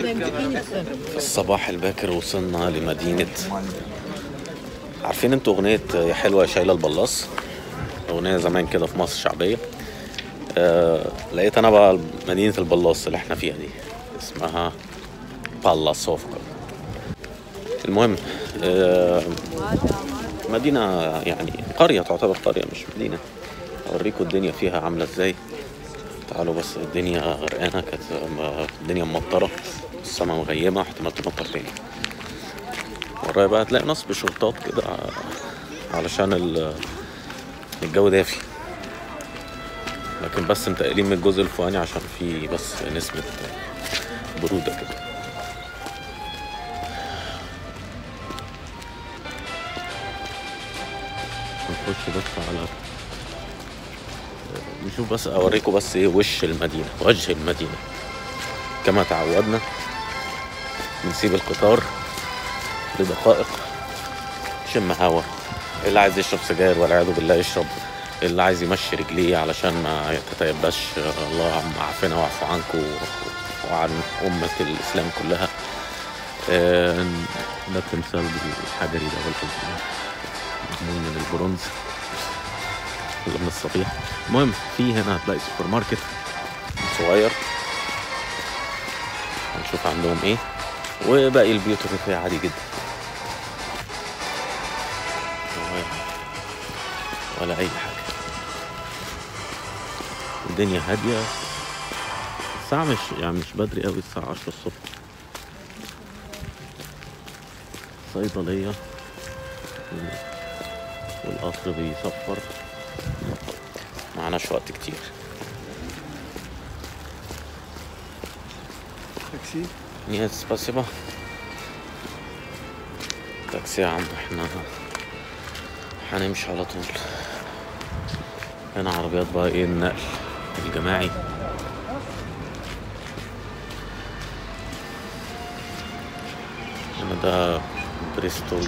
في الصباح الباكر وصلنا لمدينة. عارفين أنتوا أغنية يا حلوة يا شايلة البلاص؟ أغنية زمان كده في مصر شعبية. آه لقيت أنا بقى مدينة البلاص اللي إحنا فيها دي. اسمها بالاسوفكا المهم آه مدينة يعني قرية تعتبر قرية مش مدينة. أوريكم الدنيا فيها عاملة إزاي. تعالوا بس الدنيا غرقانة كانت الدنيا ممطرة. السما مغيمة احتمال تمطر تاني ورايا بقى تلاقي ناس بشرطات كده علشان ال- الجو دافي. لكن بس متقلين من الجزء الفوقاني عشان في بس نسبة برودة كده. نخش بس على نشوف بس أوريكم بس إيه وش المدينة وجه المدينة. كما تعودنا بنسيب القطار لدقائق. شم هوا. اللي عايز يشرب سجاير والعياذ بالله يشرب. اللي عايز يمشي رجليه علشان ما يتتيبش الله عم عافانا واعفو عنكم وعن أمة الإسلام كلها. آه، ده التمثال الحجري ده بالحجري معمول من البرونز. ولا من الصفيح المهم في هنا هتلاقي سوبر ماركت صغير. هنشوف عندهم إيه. وباقي البيوت الريفية عادي جدا. ولا أي حاجة. الدنيا هادية. الساعة مش يعني مش بدري قوي الساعة عشرة الصبح. صيدلية. والقطر بيصفر. معناش وقت كتير. تاكسي Нет, спасибо. تاكسي يا عم احنا هنمشي على طول هنا عربيات بقى ايه النقل الجماعي هنا ده بريستول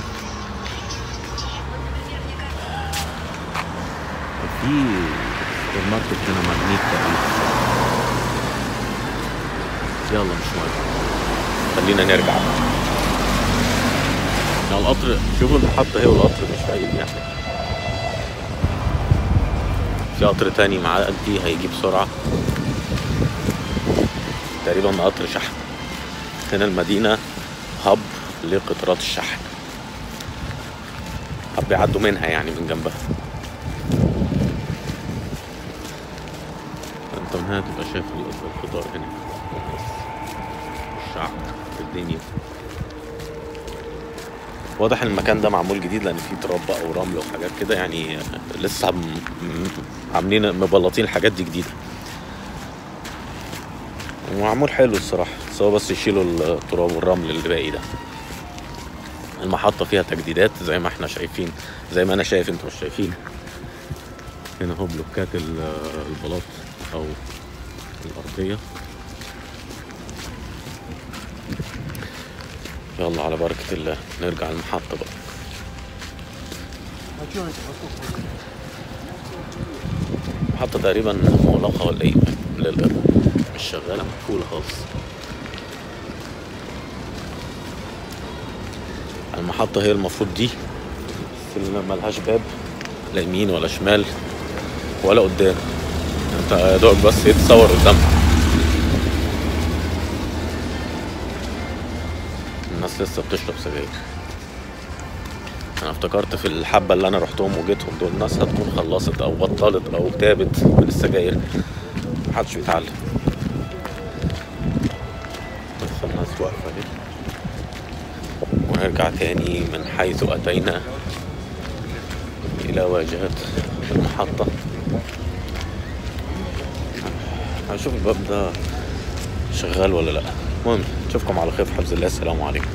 في سوبر ماركت هنا مجنيك تقريبا يلا مش مهم. خلينا نرجع. يعني القطر شوفوا المحطة هي والقطر مش باين يعني. في قطر تاني معدي هيجي بسرعة تقريبا قطر شحن. هنا المدينة هب لقطارات الشحن. هب بيعدوا منها يعني من جنبها. انت من هنا تبقى شايف القطار هنا. الشعب في الدنيا. واضح إن المكان ده معمول جديد لأن فيه تراب بقى ورمل وحاجات كده يعني لسه عاملين مبلطين الحاجات دي جديدة. ومعمول حلو الصراحة هو بس يشيلوا التراب والرمل اللي باقي ده. المحطة فيها تجديدات زي ما إحنا شايفين زي ما أنا شايف أنتوا مش شايفين. هنا هو بلوكات ال- البلاط أو الأرضية. يلا على بركة الله نرجع المحطة بقى. المحطة تقريبا مغلقة ولا إيه؟ لا مش شغالة مقفولة خالص. المحطة هي المفروض دي اللي ملهاش باب لا يمين ولا شمال ولا قدام. أنت يا بس إيه تصور قدامها. الناس لسه بتشرب سجاير. أنا افتكرت في الحبة اللي أنا رحتهم وجيتهم دول الناس هتكون خلصت أو بطلت أو تابت من السجاير. محدش بيتعلم. بس الناس واقفة اهي ونرجع تاني من حيث أتينا إلى واجهة المحطة. هنشوف الباب ده شغال ولا لأ. المهم نشوفكم على خير في حفظ الله. السلام عليكم.